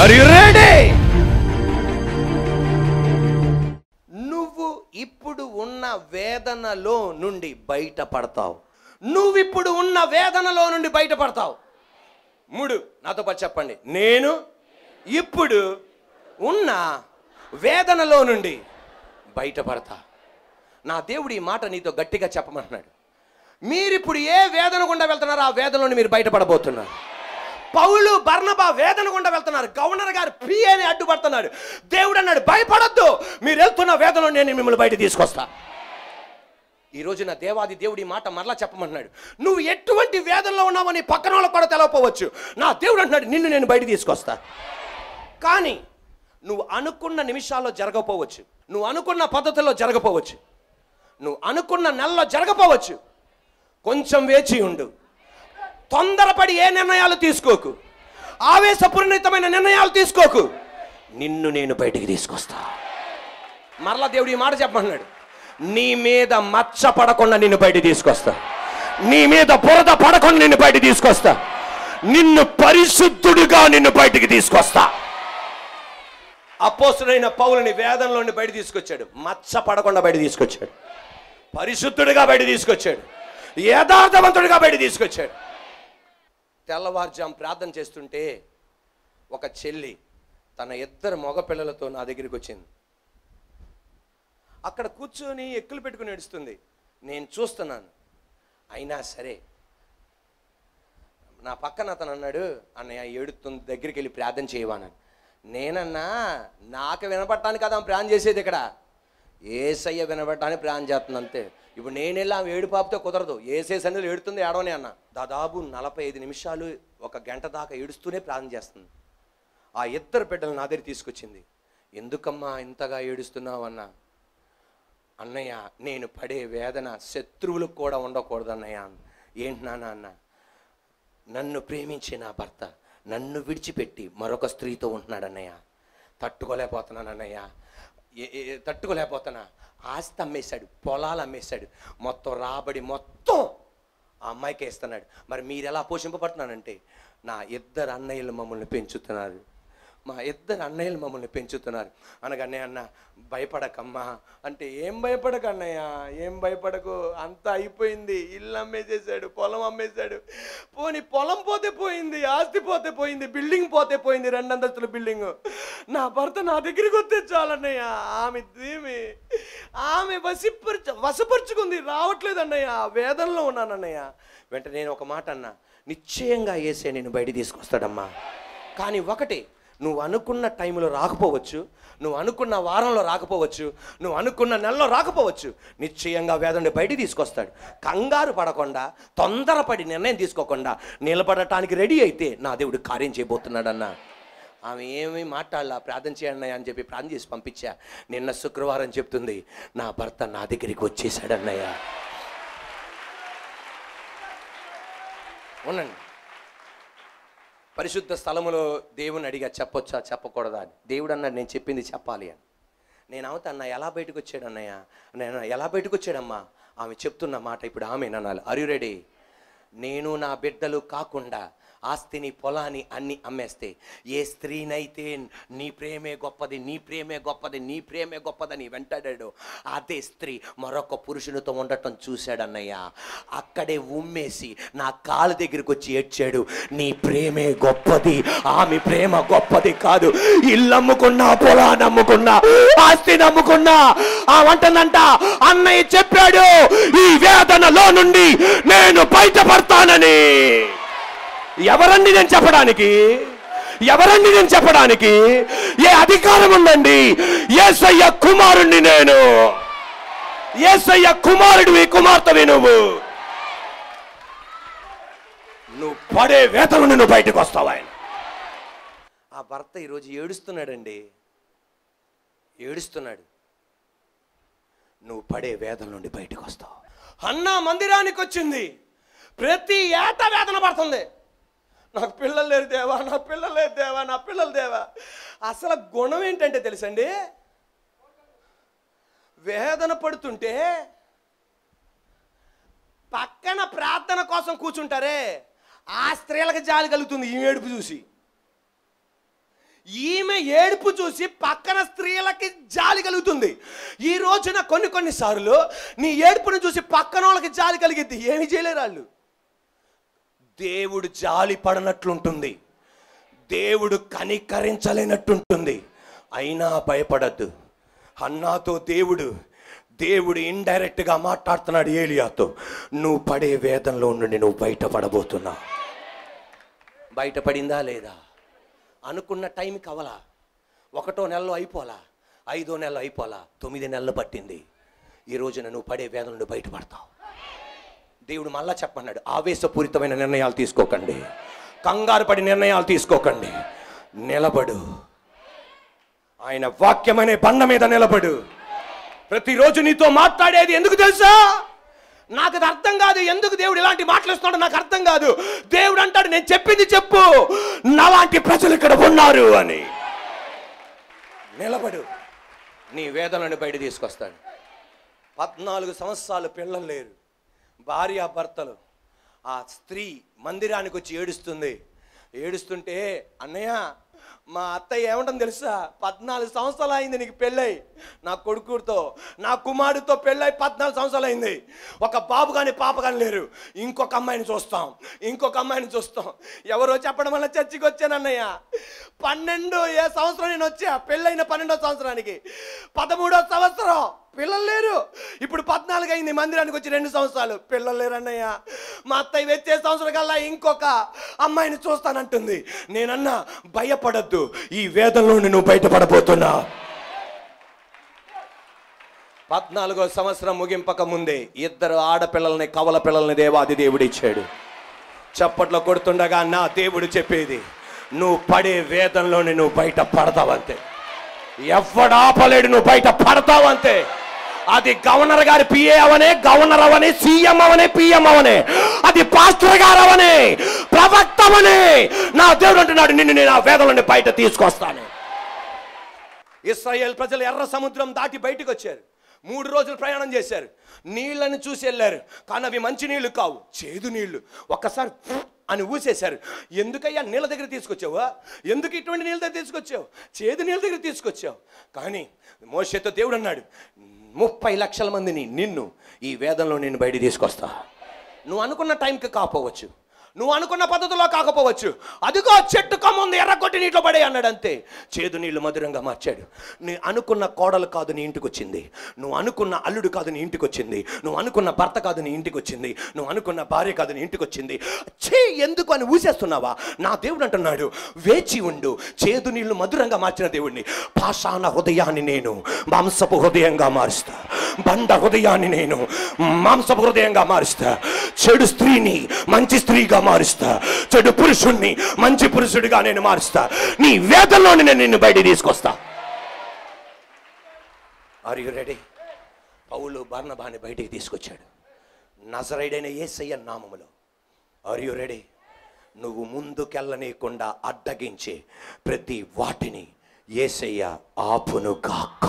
Are you ready నువ్వు ఇప్పుడు ఉన్న వేదనలో నుండి బయటపడతావు. నువ్వు ఇప్పుడు ఉన్న వేదనలో నుండి బయటపడతావు. మూడు నాతో పాటు చెప్పండి. నేను ఇప్పుడు ఉన్న వేదనలో నుండి బయటపడతా. నా దేవుడు ఈ మాట నీతో గట్టిగా చెప్పమంటున్నాడు మీరిప్పుడు ఏ వేదన గుండా వెళ్తున్నారో? ఆ వేదన నుండి మీరు బయటపడబోతున్నారు. పౌలు బర్ణబా వేదన గుండా వెళ్తున్నారు. గవర్నర్ గారు పిఏని అడ్డుపడుతున్నాడు. దేవుడు అన్నాడు భయపడొద్దు. మీరు వెళ్తున్న వేదన నేను మిమ్మల్ని బయట తీసుకొస్తా. ఈ రోజున నా దేవాది దేవుడి మాట మరలా చెప్పమంటున్నాడు నువ్వు ఎటువంటి వేదనలో ఉన్నావో నీ పక్కన వాళ్ళకు కూడా తెలవపోవచ్చు నా దేవుడు అంటున్నాడు నిన్ను నేను బయట తీసుకొస్తా. కానీ నువ్వు అనుకున్న నిమిషాల్లో జరగపోవచ్చు నువ్వు అనుకున్న పద్ధతిలో జరగపోవచ్చు నువ్వు అనుకున్న నెలలో జరగపోవచ్చు కొంచెం వేచి ఉండు. తొందరపడి ఏ నిర్ణయాలు తీసుకోకు. ఆవేశపూరితమైన నిర్ణయాలు తీసుకోకు. నిన్ను నేను బయటికి తీసుకొస్తా. మరలా దేవుడు ఈ మాట చెప్పమన్నాడు. నీ మీద మచ్చ పడకుండా నిన్ను బయట తీసుకొస్తా. నీ మీద బురద పడకుండా నిన్ను బయట తీసుకొస్తా. నిన్ను పరిశుద్ధుడిగా నిన్ను బయటికి తీసుకొస్తా. అపోసుడైన పౌలని వేదంలోని బయట తీసుకొచ్చాడు. మచ్చ పడకుండా బయట తీసుకొచ్చాడు. పరిశుద్ధుడిగా బయట తీసుకొచ్చాడు. యథార్థవంతుడిగా బయట తీసుకొచ్చాడు. తెల్లవారుజాం ప్రార్థన చేస్తుంటే ఒక చెల్లి తన ఇద్దరు మగపిల్లలతో నా దగ్గరికి వచ్చింది. అక్కడ కూర్చొని ఎక్కులు పెట్టుకుని నడుస్తుంది నేను చూస్తున్నాను. అయినా సరే నా పక్కన అతను అన్నాడు అన్నయ్య ఏడుతుంది దగ్గరికి వెళ్ళి ప్రార్థన చేయవానని నేనన్నా నాకు వినపడటానికి కదా ప్రాణం చేసేది ఇక్కడ. ఏసయ్య వినబడటానికి ప్లాన్ చేస్తుంది అంతే. ఇప్పుడు నేను వెళ్ళి ఆమె ఏడు పాపితే కుదరదు. ఏసే సన్నిధిలో ఏడుతుంది ఏడవనే అన్న. దాదాపు నలభై ఐదు నిమిషాలు ఒక గంట దాకా ఏడుస్తూనే ప్రార్థన చేస్తుంది. ఆ ఇద్దరు బిడ్డలు నా దగ్గర తీసుకొచ్చింది. ఎందుకమ్మా ఇంతగా ఏడుస్తున్నావు అన్న? అన్నయ్య నేను పడే వేదన శత్రువులకు కూడా ఉండకూడదు అన్నయ్య. ఏంటి నాన్న అన్న? నన్ను ప్రేమించే నా భర్త నన్ను విడిచిపెట్టి మరొక స్త్రీతో ఉంటున్నాడు అన్నయ్య. తట్టుకోలేకపోతున్నాను అన్నయ్య. తట్టుకోలేకపోతున్నా. ఆస్తి అమ్మేశాడు పొలాలు అమ్మేశాడు. మొత్తం రాబడి మొత్తం ఆ అమ్మాయికి ఇస్తున్నాడు. మరి మీరు ఎలా పోషింపబడుతున్నానంటే నా ఇద్దరు అన్నయ్యలు మమ్మల్ని పెంచుతున్నారు. మా ఇద్దరు అన్నయ్యలు మమ్మల్ని పెంచుతున్నారు. అనగానే అన్న భయపడకమ్మా. అంటే ఏం భయపడక అన్నయ్య ఏం భయపడకు? అంతా అయిపోయింది. ఇల్లు అమ్మేసేసాడు పొలం అమ్మేశాడు పోని పొలం పోతే పోయింది ఆస్తి పోతే పోయింది బిల్డింగ్ పోతే పోయింది రెండంతస్తుల బిల్డింగ్. నా భర్త నా దగ్గరికి వస్తే చాలన్నయ్య ఆమె దీమి ఆమె వసిపరచ వశపరుచుకుంది రావట్లేదు అన్నయ్య. వేదనలో ఉన్నానన్నయ్య వెంటనే నేను ఒక మాట అన్నా. నిశ్చయంగా వేసే నేను బయట తీసుకొస్తాడమ్మా. కానీ ఒకటి నువ్వు అనుకున్న టైంలో రాకపోవచ్చు నువ్వు అనుకున్న వారంలో రాకపోవచ్చు నువ్వు అనుకున్న నెలలో రాకపోవచ్చు. నిశ్చయంగా వేదండి బయటికి తీసుకొస్తాడు. కంగారు పడకుండా తొందరపడి నిర్ణయం తీసుకోకుండా నిలబడటానికి రెడీ అయితే నా దేవుడు కార్యం చేయబోతున్నాడన్న. ఆమె ఏమీ మాట్లాడాల ప్రార్థన చేయండి అని చెప్పి ప్రార్థన చేసి పంపించా. నిన్న శుక్రవారం చెప్తుంది నా భర్త నా దగ్గరికి వచ్చేసాడన్నయ్య. ఉండండి. పరిశుద్ధ స్థలములో దేవుని అడిగా చెప్పొచ్చా? చెప్పకూడదా? అని. దేవుడు అన్నాడు నేను చెప్పింది చెప్పాలి అని. నేను అవుతా అన్న ఎలా బయటకు వచ్చాడు అన్నయ్య? నేను ఎలా బయటకు వచ్చాడమ్మా ఆమె చెప్తున్న మాట ఇప్పుడు ఆమె అనాలి అరు రెడీ నేను నా బిడ్డలు కాకుండా ఆస్తిని పొలాన్ని అన్ని అమ్మేస్తే ఏ స్త్రీనైతే నీ ప్రేమే గొప్పది నీ ప్రేమే గొప్పది నీ ప్రేమే గొప్పదని వెంటాడాడు అదే స్త్రీ మరొక పురుషునితో ఉండటం చూశాడన్నయ్య. అక్కడే ఉమ్మేసి నా కాలు దగ్గరికి వచ్చి ఏడ్చాడు నీ ప్రేమే గొప్పది ఆమె ప్రేమ గొప్పది కాదు. ఇల్లు అమ్ముకున్నా పొలాన్ని అమ్ముకున్నా ఆస్తి నమ్ముకున్నా ఆ వంటనంట అన్నయ్య చెప్పాడు ఈ వేదనలో నుండి నేను బయటపడతానని. ఎవరండి నేను చెప్పడానికి? ఎవరండి నేను చెప్పడానికి? ఏ అధికారం ఉందండి? ఏసయ్య కుమారుణ్ణి నేను. ఏసయ్య కుమారుడివి కుమార్తెవి నువ్వు. నువ్వు పడే వేతను నువ్వు బయటకు వస్తావు ఆయన. ఆ భర్త ఈరోజు ఏడుస్తున్నాడండి. ఏడుస్తున్నాడు. నువ్వు పడే వేదన నుండి బయటకు వస్తావు. అన్న మందిరానికి వచ్చింది. ప్రతి ఏట వేదన పడుతుంది. నాకు పిల్లలు లేరు దేవా నా పిల్లలు లేరు దేవా నా పిల్లలు దేవా. అసలు గుణం ఏంటంటే తెలుసండి? వేదన పడుతుంటే పక్కన ప్రార్థన కోసం కూర్చుంటారే ఆ స్త్రీలకు జాలి కలుగుతుంది ఈ ఏడుపు చూసి. ఈమె ఏడుపు చూసి పక్కన స్త్రీలకి జాలి కలుగుతుంది. ఈ రోజున కొన్ని కొన్నిసార్లు నీ ఏడుపును చూసి పక్కన వాళ్ళకి జాలి కలిగిద్ది. ఏమి చేయలేరు వాళ్ళు. దేవుడు జాలి పడనట్లుంటుంది. దేవుడు కనికరించలేనట్టుంటుంది. అయినా భయపడద్దు. అన్నాతో దేవుడు దేవుడు ఇండైరెక్ట్గా మాట్లాడుతున్నాడు ఏలియాతో. నువ్వు పడే వేదనలో నుండి నువ్వు బయటపడబోతున్నావు బయటపడిందా లేదా? అనుకున్న టైంకి అవలా ఒకటో నెలలో అయిపోలా. ఐదో నెలలో అయిపోలా. తొమ్మిది నెలలు పట్టింది. ఈ రోజున నువ్వు పడే వేదన నుండి బయటపడతావు. దేవుడు మళ్ళా చెప్పన్నాడు ఆవేశపూరితమైన నిర్ణయాలు తీసుకోకండి. కంగారు పడి నిర్ణయాలు తీసుకోకండి. నిలబడు. ఆయన వాక్యమనే బండ మీద నిలబడు. ప్రతిరోజు నీతో మాట్లాడేది ఎందుకు తెలుసా? నాకు అది అర్థం కాదు ఎందుకు దేవుడు ఇలాంటి మాట్లాడుతున్నాడు నాకు అర్థం కాదు. దేవుడు అంటాడు నేను చెప్పింది చెప్పు. నాలాంటి ప్రజలు ఇక్కడ ఉన్నారు అని. నిలబడు. నీ వేదనని బయట తీసుకొస్తాడు పద్నాలుగు సంవత్సరాలు పిల్లలు లేరు. భార్య భర్తలు ఆ స్త్రీ మందిరానికి వచ్చి ఏడుస్తుంది. ఏడుస్తుంటే అన్నయ్య మా అత్తయ్య ఏమంటుంది తెలుసా? పద్నాలుగు సంవత్సరాలు అయింది నీకు పెళ్ళై. నా కొడుకుతో నా కుమారుడితో పెళ్ళై పద్నాలుగు సంవత్సరాలు అయింది ఒక బాబు కానీ పాప కానీ లేరు. ఇంకొక అమ్మాయిని చూస్తాం. ఇంకొక అమ్మాయిని చూస్తాం. ఎవరో చెప్పడం వల్ల చర్చికి వచ్చాను అన్నయ్య. పన్నెండు ఏ సంవత్సరం నేను వచ్చా? పెళ్ళైన పన్నెండో సంవత్సరానికి. పదమూడో సంవత్సరం. పిల్లలు లేరు. ఇప్పుడు పద్నాలుగు అయింది మందిరానికి వచ్చి రెండు సంవత్సరాలు. పిల్లలు లేరు అన్నయ్య మా అత్తయ్య వచ్చే సంవత్సరం కల్లా ఇంకొక అమ్మాయిని చూస్తానంటుంది. నేనన్నా భయపడద్దు. ఈ వేదంలో నువ్వు బయటపడబోతున్నా. పద్నాలుగో సంవత్సరం ముగింపక ముందే ఇద్దరు ఆడపిల్లల్ని కవల పిల్లల్ని దేవాది దేవుడు ఇచ్చాడు. చప్పట్లో కొడుతుండగా నా దేవుడు చెప్పేది నువ్వు పడే వేదంలోని నువ్వు బయట పడతావంతే ఎవడాపలేడు నువ్వు బయట పడతావంతే అది గవర్నర్ గారి పిఏ అవనే గవర్నర్ అవనే సీఎం అవనే పిఎం అవనే. అది పాస్టర్ గారు అవనే ప్రవక్త అవనే. నా దేవుడు అంటున్నాడు నిన్ను నేను ఆ వేదంలోని బయట తీసుకొస్తాను. ఇస్రాయేల్ ప్రజలు ఎర్ర సముద్రం దాటి బయటకు వచ్చారు. మూడు రోజులు ప్రయాణం చేశారు. నీళ్ళని చూసి వెళ్ళారు. కానీ అవి మంచి నీళ్ళు కావు చేదు నీళ్ళు ఒక్కసారి అని ఊసేశారు. ఎందుకయ్యా నీళ్ళ దగ్గర తీసుకొచ్చావా? ఎందుకు ఇటువంటి నీళ్ళ దగ్గర తీసుకొచ్చావు? చేదు నీళ్ళ దగ్గర తీసుకొచ్చావు? కానీ మోషతో దేవుడు అన్నాడు ముప్పై లక్షల మందిని నిన్ను ఈ వేదంలో నేను బయట తీసుకొస్తా. నువ్వు అనుకున్న టైంకి కాపోవచ్చు. నువ్వు అనుకున్న పద్ధతిలో కాకపోవచ్చు. అదిగో చెట్టు కమ్ముంది ఎర్రగొట్టి నీటిలో పడే అన్నాడు అంతే చేదు నీళ్ళు మధురంగా మార్చాడు. నీ అనుకున్న కోడలు కాదు నీ ఇంటికి వచ్చింది. నువ్వు అనుకున్న అల్లుడు కాదు నీ ఇంటికి వచ్చింది. నువ్వు అనుకున్న భర్త కాదు నీ ఇంటికి వచ్చింది. నువ్వు అనుకున్న భార్య కాదు నీ ఇంటికి వచ్చింది. చే ఎందుకు అని ఊసేస్తున్నావా? నా దేవుడు అంటున్నాడు వేచి ఉండు. చేదు నీళ్ళు మధురంగా మార్చిన దేవుడిని పాషాణ హృదయాన్ని నేను మాంసపు హృదయంగా మారుస్తా. బండ హృదయాన్ని నేను మాంసపు హృదయంగా మారుస్తా. చెడు స్త్రీని మంచి స్త్రీగా మారుస్తా. చెడు పురుషుణ్ణి మంచి పురుషుడిగా నేను మారుస్తా. నీ వేదంలోని నేను నిన్ను బయట తీసుకొస్తా. ఆర్ యు రెడీ పౌలు బర్ణబాని బయటికి తీసుకొచ్చాడు. నజరైడైన ఏసయ్య నామములో. ఆర్ యు రెడీ నువ్వు ముందుకెళ్ళనీయకుండా అడ్డగించే ప్రతి వాటిని ఏసయ్య ఆపును గాక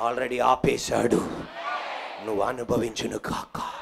ఆల్రెడీ ఆపేశాడు. నువ్వు అనుభవించును కాక